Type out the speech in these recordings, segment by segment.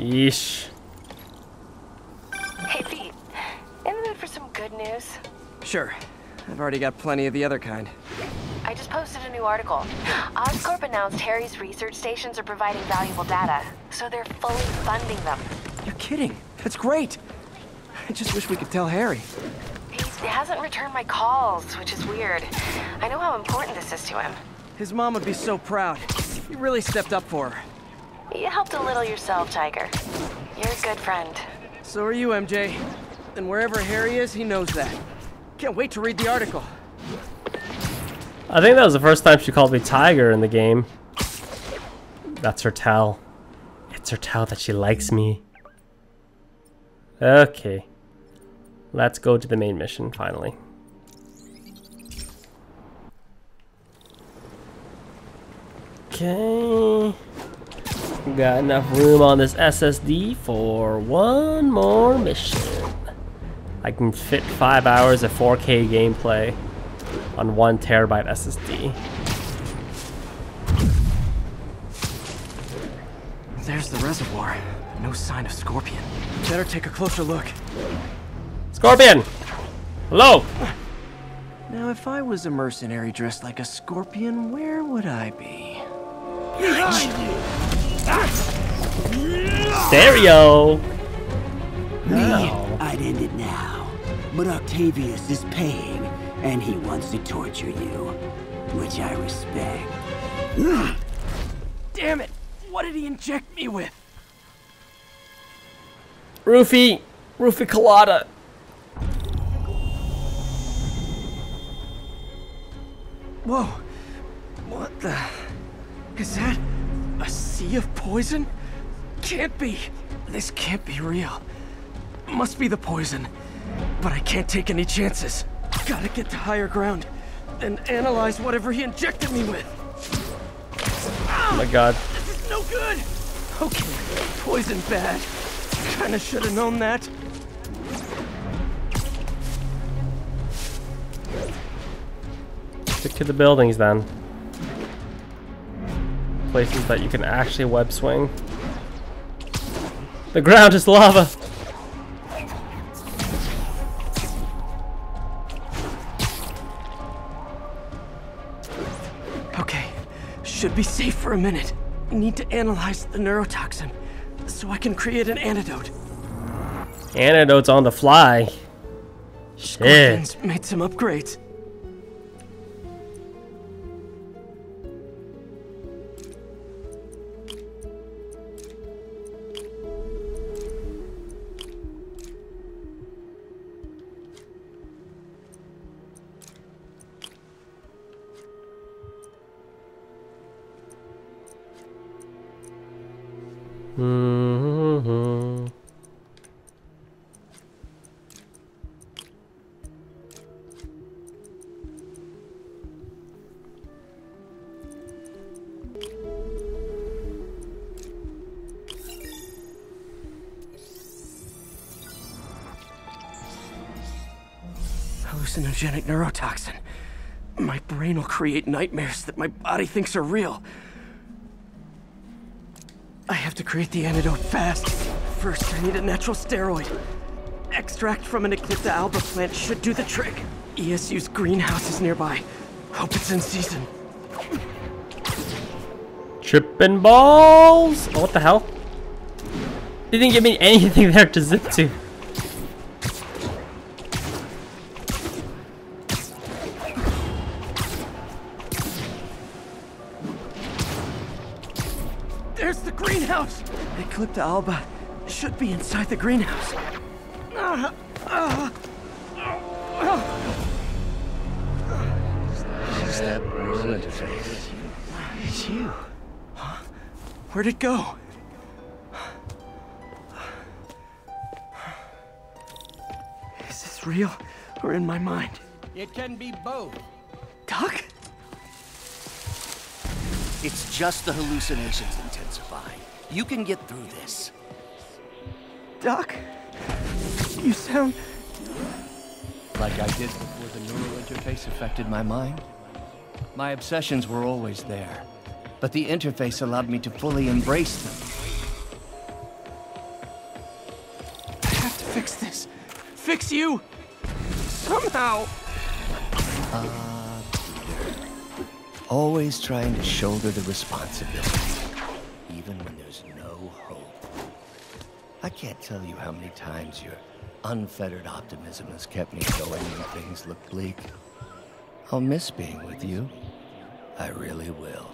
Yeesh. Hey, Pete. In the mood for some good news? Sure. I've already got plenty of the other kind. I just posted a new article. Oscorp announced Harry's research stations are providing valuable data, so they're fully funding them. You're kidding. That's great. I just wish we could tell Harry. He hasn't returned my calls, which is weird. I know how important this is to him. His mom would be so proud. He really stepped up for her. You helped a little yourself, Tiger. You're a good friend. So are you, MJ. And wherever Harry is, he knows that. Can't wait to read the article. I think that was the first time she called me Tiger in the game. That's her tell. It's her tell that she likes me. Okay. Let's go to the main mission, finally. Okay. Got enough room on this SSD for one more mission. I can fit five hours of 4K gameplay on one terabyte SSD. There's the reservoir. No sign of Scorpion. Better take a closer look. Scorpion! Hello! Now, if I was a mercenary dressed like a scorpion, where would I be? Stereo! Me, No. I'd end it now. But Octavius is paying, and he wants to torture you, which I respect. Damn it! What did he inject me with? Roofie! Roofie Colada! Whoa! What the? Is that a sea of poison? Can't be. This can't be real. Must be the poison. But I can't take any chances. Gotta get to higher ground and analyze whatever he injected me with. Oh my god. This is no good. Okay, poison bad. Kinda should have known that. Stick to the buildings then. Places that you can actually web swing. The ground is lava! Okay, should be safe for a minute. Need to analyze the neurotoxin so I can create an antidote. Antidotes on the fly. Shit. Scorpions made some upgrades. Hallucinogenic neurotoxin. My brain will create nightmares that my body thinks are real. I have to create the antidote fast. First, I need a natural steroid. Extract from an Eclipta alba plant should do the trick. ESU's greenhouse is nearby. Hope it's in season. Tripping balls! Oh, what the hell? They didn't give me anything there to zip to. Eclipta alba should be inside the greenhouse. Ah, ah, ah. Is that neural interface? It's you. Huh? Where'd it go? Is this real or in my mind? It can be both. Doc? It's just the hallucinations intensifying. You can get through this. Doc, you sound... Like I did before the neural interface affected my mind. My obsessions were always there, but the interface allowed me to fully embrace them. I have to fix this. Fix you! Somehow! Uh, Always trying to shoulder the responsibility. Can't tell you how many times your unfettered optimism has kept me going when things look bleak. I'll miss being with you. I really will.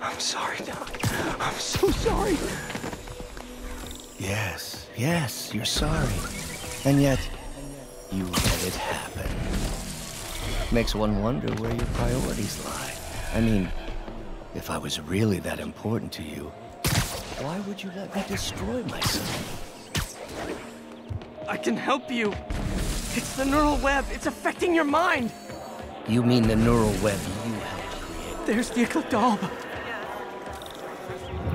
I'm sorry, Doc. I'm so sorry. Yes, yes, you're sorry. And yet, you let it happen. Makes one wonder where your priorities lie. I mean, if I was really that important to you, why would you let me destroy myself? I can help you. It's the neural web. It's affecting your mind. You mean the neural web you helped create? There's the Eclipta alba.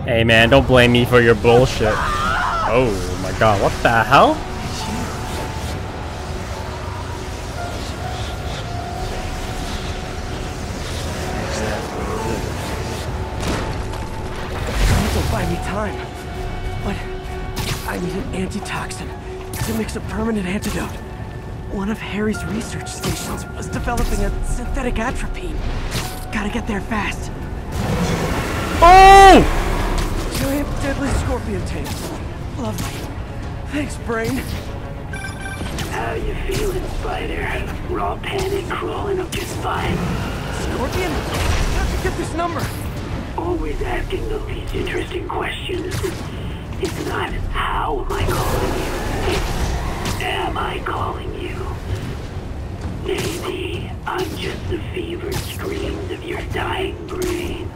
Hey man, don't blame me for your bullshit. Oh my god, what the hell? Time. But I need an antitoxin to mix a permanent antidote. One of Harry's research stations was developing a synthetic atropine. Gotta get there fast. Oh! Giant deadly scorpion tank. Lovely. Thanks, Brain. How you feeling, Spider? Raw panic crawling up your spine. Scorpion? How'd you get this number? Always asking those these interesting questions. It's not how am I calling you, it's am I calling you? Maybe I'm just the fevered screams of your dying brain.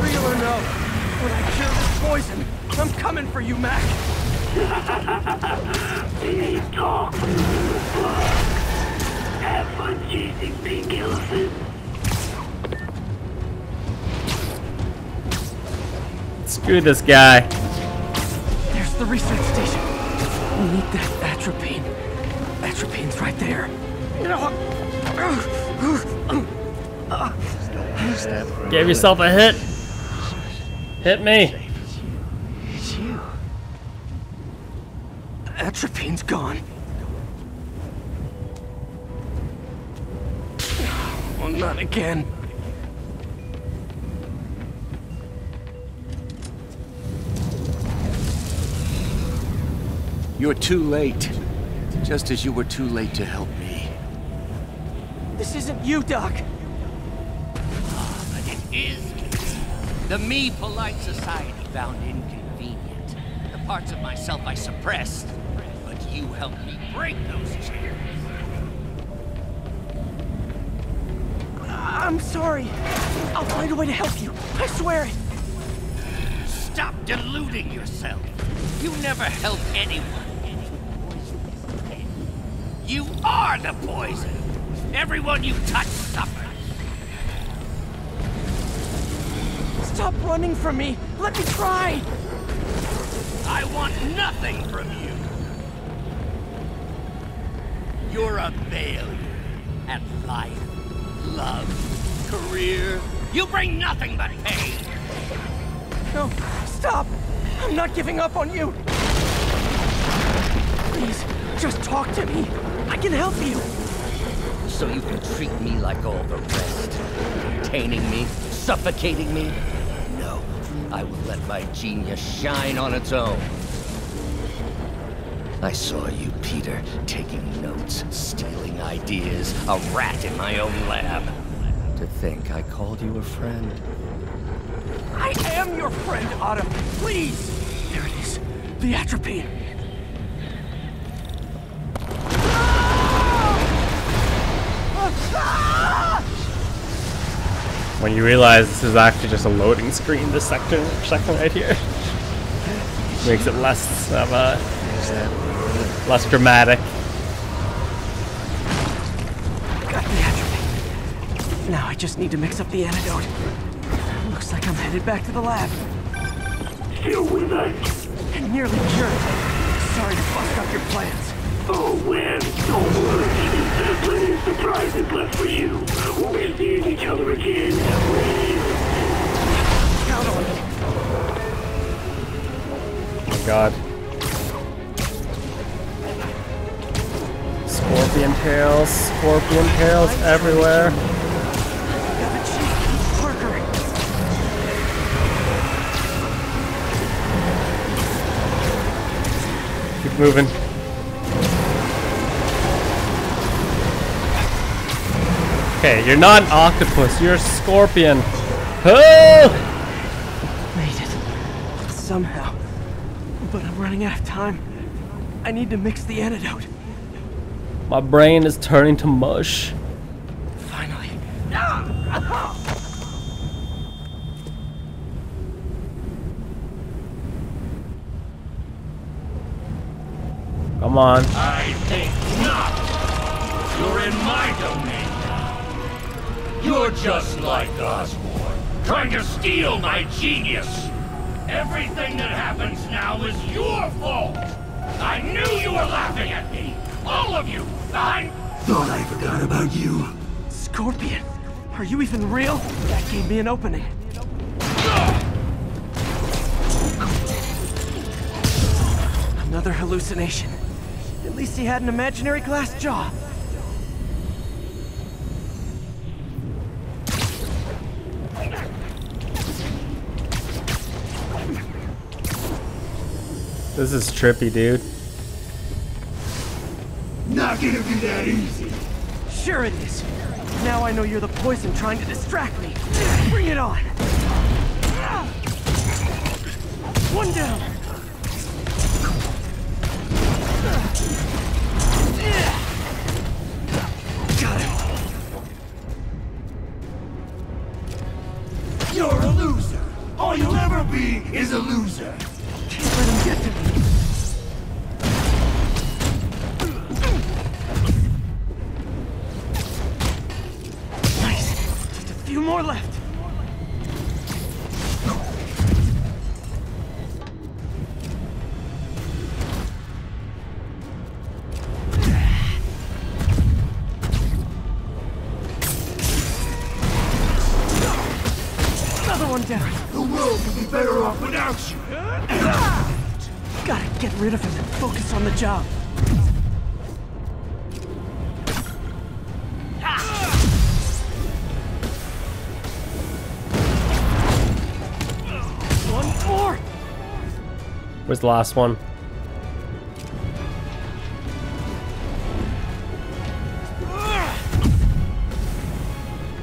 Real or no? When I cure this poison, I'm coming for you, Mac. They talk from the bug. Have fun chasing pink elephants. Screw this guy. There's the research station. We need that atropine. Atropine's right there. Give yourself a hit. Hit me. It's you. Atropine's gone. Oh, not again. You're too late. Just as you were too late to help me. This isn't you, Doc. Ah, but it is the me polite society found inconvenient. The parts of myself I suppressed. But you helped me break those chains. I'm sorry. I'll find a way to help you. I swear it. Stop deluding yourself. You never help anyone. You are the poison. Everyone you touch suffers. Stop running from me. Let me try. I want nothing from you. You're a failure at life, love, career. You bring nothing but pain. No, stop. I'm not giving up on you. Please, just talk to me. I can help you. So you can treat me like all the rest. Containing me, suffocating me. No, I will let my genius shine on its own. I saw you, Peter, taking notes, stealing ideas, a rat in my own lab. To think I called you a friend. I am your friend, Otto. Please. There it is. The atropine. When you realize this is actually just a loading screen, this section, section right here, makes it less of a less dramatic. Got the atropine. Now I just need to mix up the antidote. Looks like I'm headed back to the lab. Still with us. And nearly cured. Sorry to bust up your plans. Oh, well. Plenty of surprises left for you. We'll be seeing each other again. Count on it. Oh, God. Scorpion tails, scorpion tails everywhere. Keep moving. Okay, you're not an octopus, you're a scorpion. Oh! Made it. Somehow. But I'm running out of time. I need to mix the antidote. My brain is turning to mush. Finally. Come on. I think not. You're in my domain now. You're just like Osborn, trying to steal my genius. Everything that happens now is your fault. I knew you were laughing at me. All of you. I... Thought I forgot about you. Scorpion. Are you even real? That gave me an opening. Another hallucination. At least he had an imaginary glass jaw. This is trippy, dude. Not gonna be that easy. Sure it is. Now I know you're the poison trying to distract me. Bring it on. One down. Got him. You're a loser. All you'll ever be is a loser. Can't let him get to me. Where's the last one?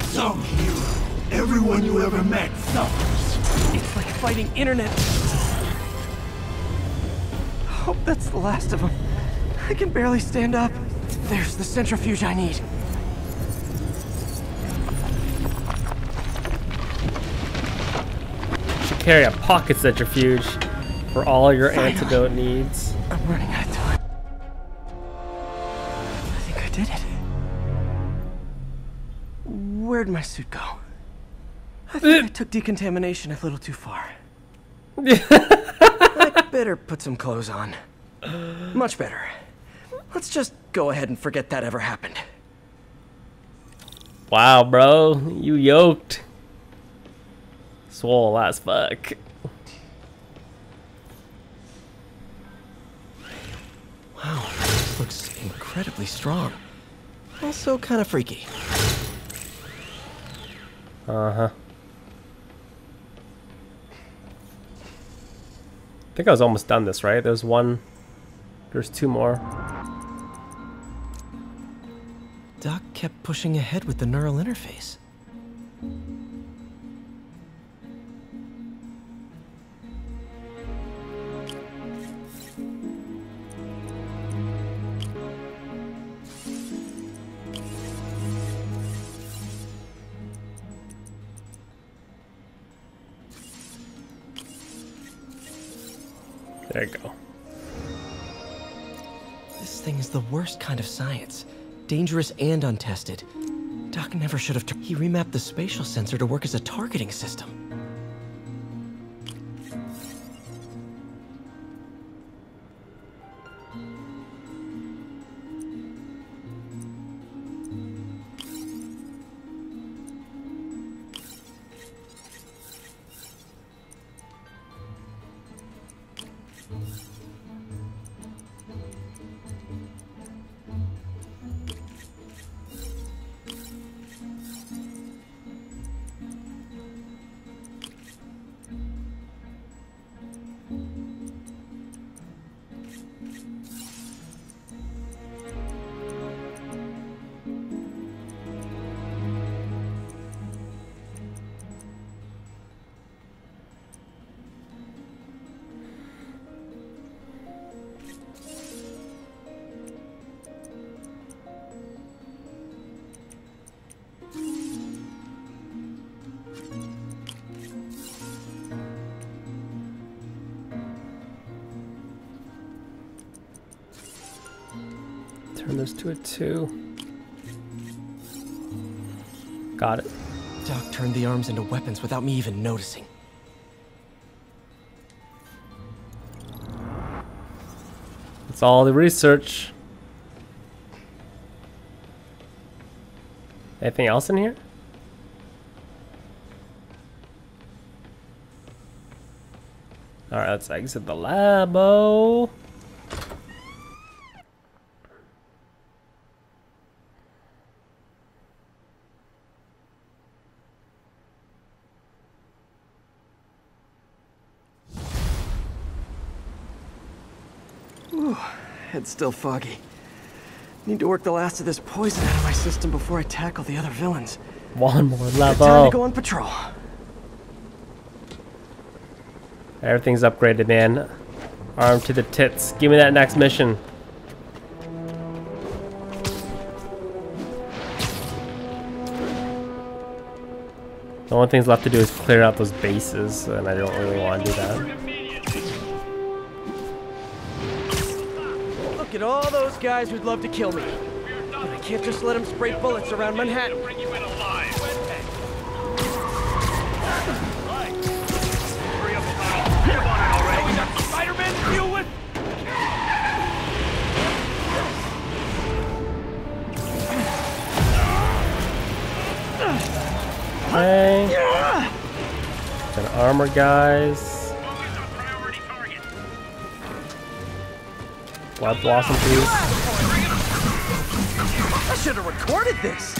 Some hero. Everyone you ever met suffers. It's like fighting internet. Hope that's the last of them. I can barely stand up. There's the centrifuge I need. should carry a pocket centrifuge for all your Finally. antidote needs. I'm running out of time. I think I did it. Where'd my suit go? I think I took decontamination a little too far. I better put some clothes on. Much better. Let's just go ahead and forget that ever happened. Wow, bro, you yoked. Swole as fuck. Wow, this looks incredibly strong. Also kind of freaky. Uh huh. I think I was almost done this, right? There's one. There's two more. Doc kept pushing ahead with the neural interface. Kind of science. Dangerous and untested. Doc never should have. He remapped the spatial sensor to work as a targeting system. And there's two at two. Got it. Doc turned the arms into weapons without me even noticing. It's all the research. Anything else in here? Alright, let's exit the labo. Still foggy. Need to work the last of this poison out of my system before I tackle the other villains. One more level. Time to go on patrol. Everything's upgraded, man. Arm to the tits. Give me that next mission. The only things left to do is clear out those bases, and I don't really want to do that. At all those guys who'd love to kill me. But I can't just let them spray bullets around Manhattan. Okay. Got armor guys. Blossom. I should have recorded this.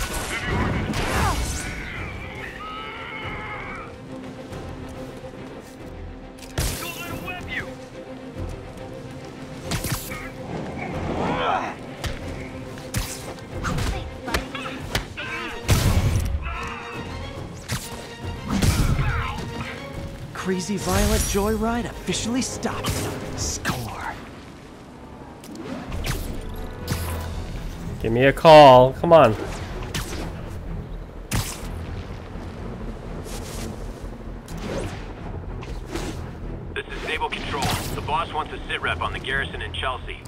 Crazy Violent Joyride officially stopped. Give me a call. Come on. This is Sable Control. The boss wants a sit rep on the garrison in Chelsea.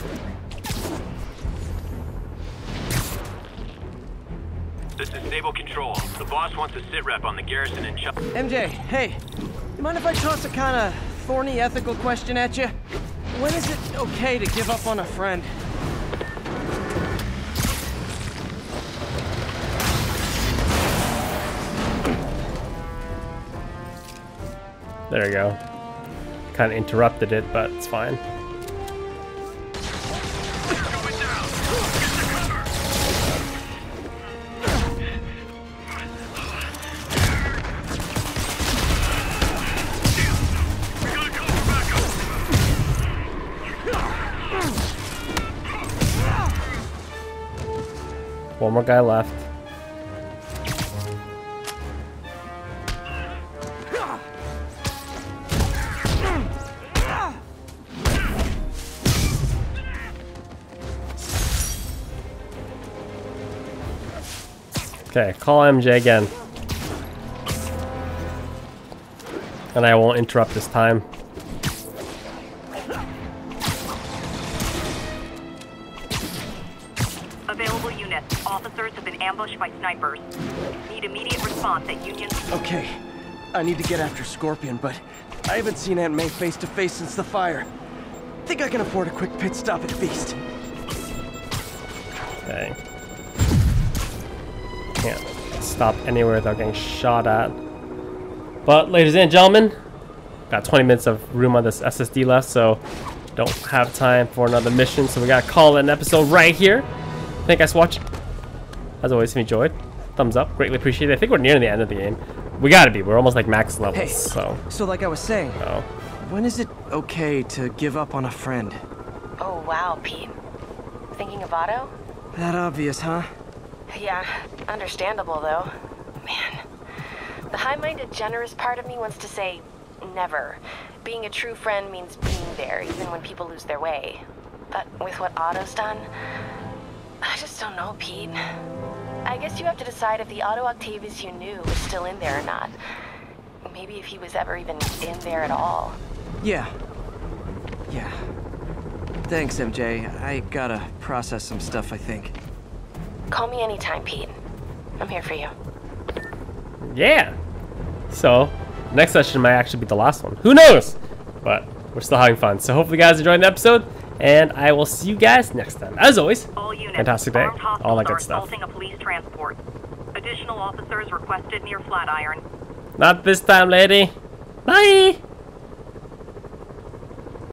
This is Sable Control. The boss wants a sit rep on the garrison in Chelsea. MJ, hey, you mind if I toss a kind of thorny ethical question at you? When is it okay to give up on a friend? There you go. Kind of interrupted it, but it's fine. One more guy left. Okay, call MJ again. And I won't interrupt this time. Available units. Officers have been ambushed by snipers. Need immediate response at Union. Okay, I need to get after Scorpion, but I haven't seen Aunt May face to face since the fire. Think I can afford a quick pit stop at Feast. Okay. Can't stop anywhere without getting shot at. But, ladies and gentlemen, got 20 minutes of room on this SSD left, so don't have time for another mission, so we gotta call it an episode right here. Thank you guys for watching. As always, if you enjoyed, thumbs up, greatly appreciated. I think we're near the end of the game. We gotta be, we're almost like max levels, Hey, so. so like I was saying, Oh. when is it okay to give up on a friend? Oh, wow, Pete. Thinking of Otto? That obvious, huh? Yeah, understandable though. Man. The high-minded, generous part of me wants to say never. Being a true friend means being there, even when people lose their way. But with what Otto's done, I just don't know, Pete. I guess you have to decide if the Otto Octavius you knew was still in there or not. Maybe if he was ever even in there at all. Yeah. Yeah. Thanks, MJ. I gotta process some stuff, I think. Call me anytime, Pete. I'm here for you. Yeah. So, next session might actually be the last one. Who knows? But we're still having fun. So hopefully you guys enjoyed the episode, and I will see you guys next time. As always, All units, fantastic day, all that good stuff. a police transport. Additional officers requested near Flatiron. Not this time, lady. Bye.